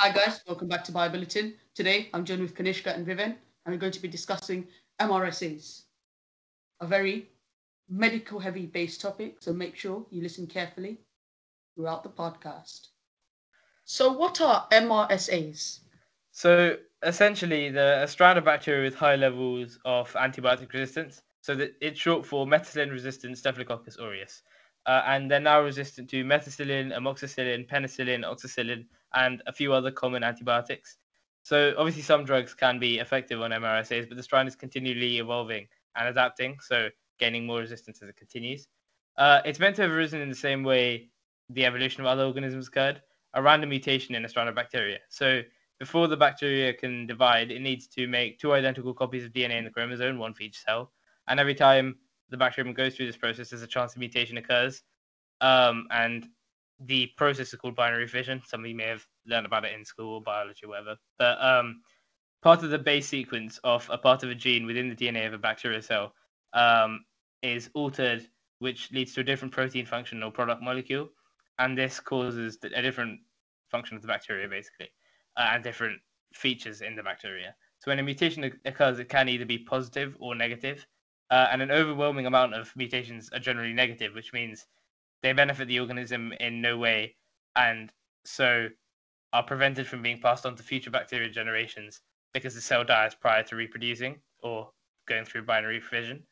Hi guys, welcome back to Biobulletin. Today I'm joined with Kanishka and Viven, and we're going to be discussing MRSAs, a very medical heavy based topic, so make sure you listen carefully throughout the podcast. So, what are MRSAs? So essentially, of bacteria with high levels of antibiotic resistance. So that it's short for methicillin-resistant Staphylococcus aureus. Uh, and they're now resistant to methicillin, amoxicillin, penicillin, oxacillin, and a few other common antibiotics. So obviously, some drugs can be effective on MRSAs, but the strand is continually evolving and adapting, so gaining more resistance as it continues. Uh, it's meant to have arisen in the same way the evolution of other organisms occurred, a random mutation in a strand of bacteria. So before the bacteria can divide, it needs to make two identical copies of DNA in the chromosome, one for each cell. And every time the bacterium goes through this process, there's a chance a mutation occurs. Um, and the process is called binary fission. Some of you may have learned about it in school or biology or whatever. But um, part of the base sequence of a part of a gene within the DNA of a bacterial cell um, is altered, which leads to a different protein function or product molecule. And this causes a different function of the bacteria, basically uh, and different features in the bacteria. So when a mutation occurs, it can either be positive or negative, uh, and an overwhelming amount of mutations are generally negative, which means they benefit the organism in no way, and so are prevented from being passed on to future bacterial generations because the cell dies prior to reproducing or going through binary fission.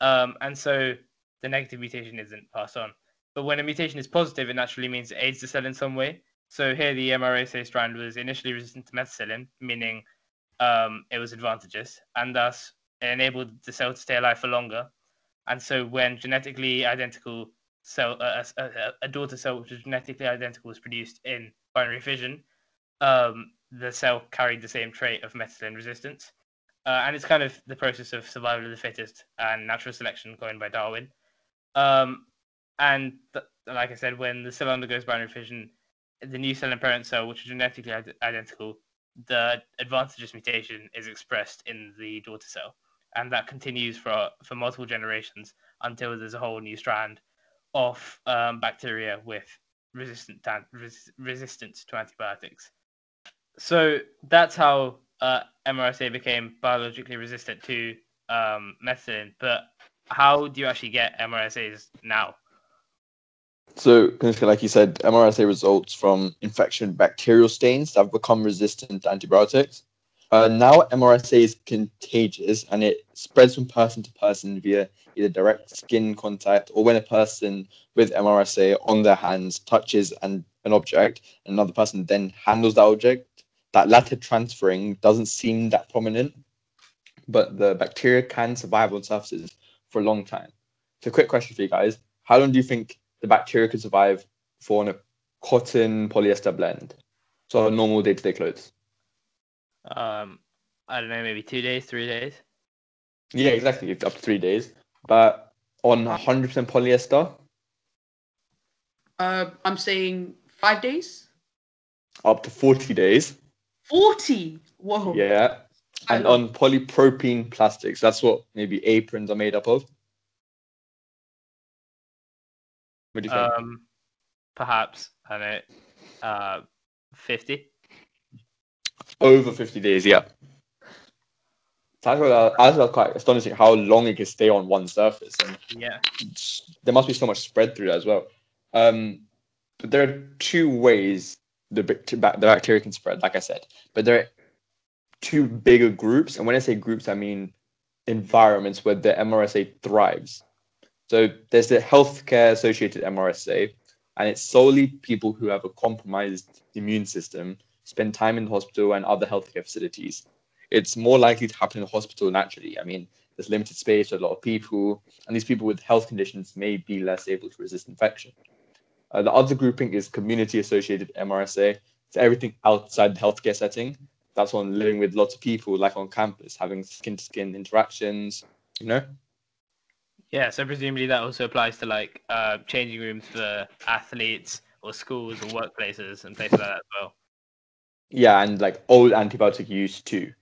Um, and so the negative mutation isn't passed on. But when a mutation is positive, it naturally means it aids the cell in some way. So here the MRSA strand was initially resistant to methicillin, meaning um, it was advantageous, and thus enabled the cell to stay alive for longer. And so when genetically identical cell, uh, a, a, daughter cell which is genetically identical was produced in binary fission, um, the cell carried the same trait of methicillin resistance. Uh, and it's kind of the process of survival of the fittest and natural selection coined by Darwin. Um, and th- like I said, when the cell undergoes binary fission, the new cell and parent cell, which are genetically identical, the advantageous mutation is expressed in the daughter cell, and that continues for for multiple generations until there's a whole new strand of um, bacteria with resistant res- resistance to antibiotics. So that's how uh, MRSA became biologically resistant to um, methicillin. But how do you actually get MRSAs now? So, like you said, MRSA results from infection bacterial stains that have become resistant to antibiotics. Uh, now, MRSA is contagious and it spreads from person to person via either direct skin contact or when a person with MRSA on their hands touches an, an object, and another person then handles that object. That latter transferring doesn't seem that prominent, but the bacteria can survive on surfaces for a long time. So, quick question for you guys How long do you think the bacteria could survive for on a cotton polyester blend. So normal day to day clothes. Um, I don't know, maybe two days, three days. Yeah, exactly. Up to three days. But on 100% polyester. Uh, I'm saying five days. Up to 40 days. 40? Whoa. Yeah. And on polypropylene plastics, that's what maybe aprons are made up of. What do you think? Um, perhaps I don't know, uh, fifty. Over fifty days, yeah. So I thought, quite astonishing how long it can stay on one surface, and yeah, there must be so much spread through that as well. Um, but there are two ways the the bacteria can spread, like I said. But there are two bigger groups, and when I say groups, I mean environments where the MRSA thrives. So there's the healthcare associated MRSA, and it's solely people who have a compromised immune system spend time in the hospital and other healthcare facilities. It's more likely to happen in the hospital naturally. I mean, there's limited space a lot of people, and these people with health conditions may be less able to resist infection. Uh, the other grouping is community associated MRSA. It's everything outside the healthcare setting. That's on living with lots of people, like on campus, having skin to skin interactions, you know? Yeah, so presumably that also applies to like uh, changing rooms for athletes or schools or workplaces and places like that as well. Yeah, and like old antibiotic use too.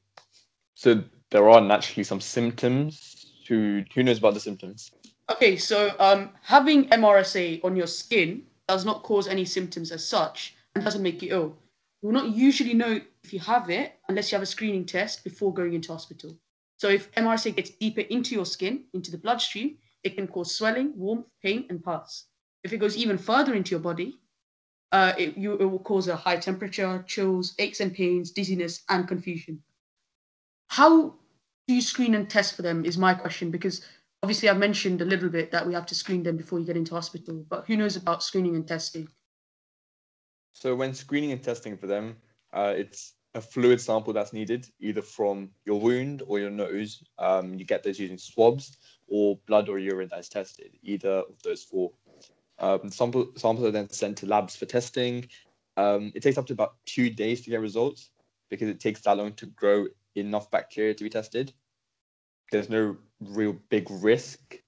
So there are naturally some symptoms. Who who knows about the symptoms? Okay, so um, having MRSA on your skin does not cause any symptoms as such and doesn't make you ill. you will not usually know if you have it unless you have a screening test before going into hospital. So if MRSA gets deeper into your skin, into the bloodstream, it can cause swelling, warmth, pain, and pus. If it goes even further into your body, uh, it, you, it will cause a high temperature, chills, aches and pains, dizziness, and confusion. How do you screen and test for them? Is my question because obviously I've mentioned a little bit that we have to screen them before you get into hospital, but who knows about screening and testing? So when screening and testing for them, uh, it's a fluid sample that's needed, either from your wound or your nose. Um, you get those using swabs or blood or urine that's tested, either of those four. Um, sample, samples are then sent to labs for testing. Um, it takes up to about two days to get results because it takes that long to grow enough bacteria to be tested. There's no real big risk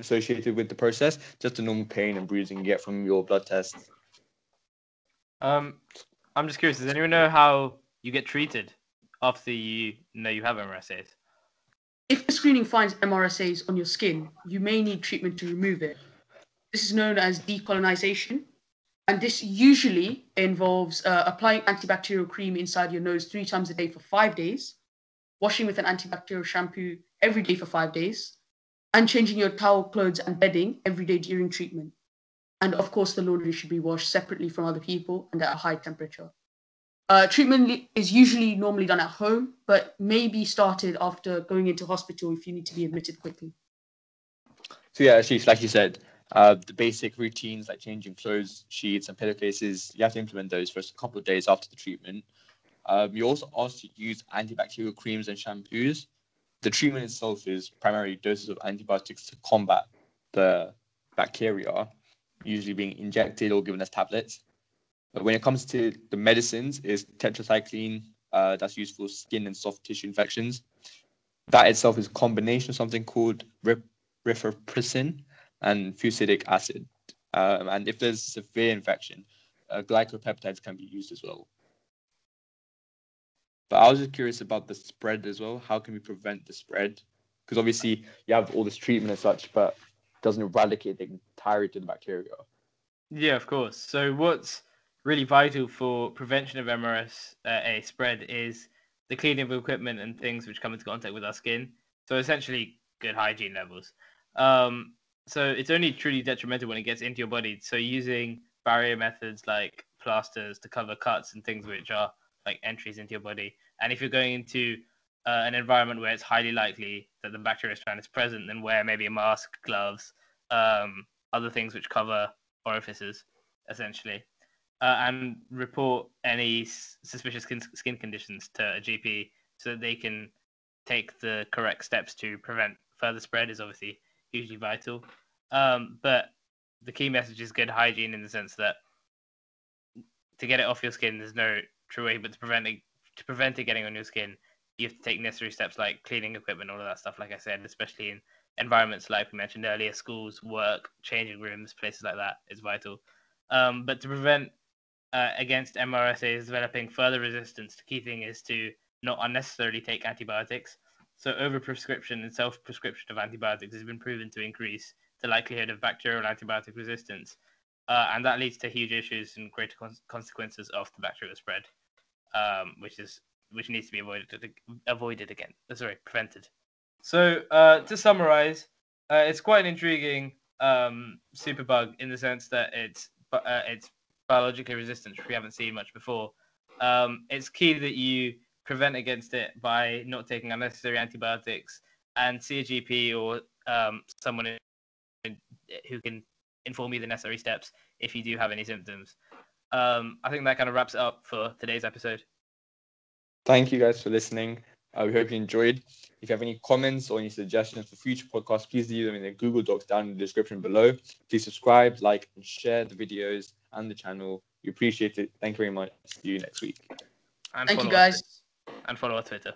associated with the process, just the normal pain and bruising you get from your blood test. Um, I'm just curious. Does anyone know how you get treated after you know you have MRSAs? If the screening finds MRSAs on your skin, you may need treatment to remove it. This is known as decolonization, and this usually involves uh, applying antibacterial cream inside your nose three times a day for five days, washing with an antibacterial shampoo every day for five days, and changing your towel, clothes, and bedding every day during treatment. And of course, the laundry should be washed separately from other people and at a high temperature. Uh, treatment is usually normally done at home, but may be started after going into hospital if you need to be admitted quickly. So yeah, actually, like you said, uh, the basic routines like changing clothes, sheets, and pillowcases, you have to implement those for a couple of days after the treatment. Um, you're also asked to use antibacterial creams and shampoos. The treatment itself is primarily doses of antibiotics to combat the bacteria, usually being injected or given as tablets. But when it comes to the medicines, is tetracycline uh, that's used for skin and soft tissue infections. That itself is a combination of something called rifamycin and fusidic acid. Um, and if there's severe infection, uh, glycopeptides can be used as well. But I was just curious about the spread as well. How can we prevent the spread? Because obviously you have all this treatment and such, but it doesn't eradicate the entirety of the bacteria. Yeah, of course. So what's really vital for prevention of MRSA spread is the cleaning of equipment and things which come into contact with our skin. So essentially, good hygiene levels. Um, so it's only truly detrimental when it gets into your body. So using barrier methods like plasters to cover cuts and things which are like entries into your body. And if you're going into uh, an environment where it's highly likely that the bacterial strand is present, then wear maybe a mask, gloves, um, other things which cover orifices, essentially, uh, and report any s- suspicious skin, skin conditions to a GP so that they can take the correct steps to prevent further spread. Is obviously hugely vital. Um, but the key message is good hygiene in the sense that to get it off your skin, there's no true way, but to prevent it, to prevent it getting on your skin, you have to take necessary steps like cleaning equipment, all of that stuff. Like I said, especially in environments like we mentioned earlier, schools, work, changing rooms, places like that is vital. Um, but to prevent uh, against MRSAs developing further resistance, the key thing is to not unnecessarily take antibiotics. So overprescription and self-prescription of antibiotics has been proven to increase the likelihood of bacterial antibiotic resistance, uh, and that leads to huge issues and greater con- consequences of the bacterial spread, um, which is which needs to be avoided avoided again. Uh, sorry, prevented. So uh, to summarize, uh, it's quite an intriguing um, superbug in the sense that it's uh, it's biologically resistant, which we haven't seen much before. Um, it's key that you prevent against it by not taking unnecessary antibiotics and see a GP or um, someone who can inform you the necessary steps if you do have any symptoms. Um, I think that kind of wraps it up for today's episode. Thank you guys for listening. Uh, we hope you enjoyed. If you have any comments or any suggestions for future podcasts, please leave them in the Google Docs down in the description below. Please subscribe, like, and share the videos and the channel. We appreciate it. Thank you very much. See you next week. And Thank you, guys. And follow our Twitter.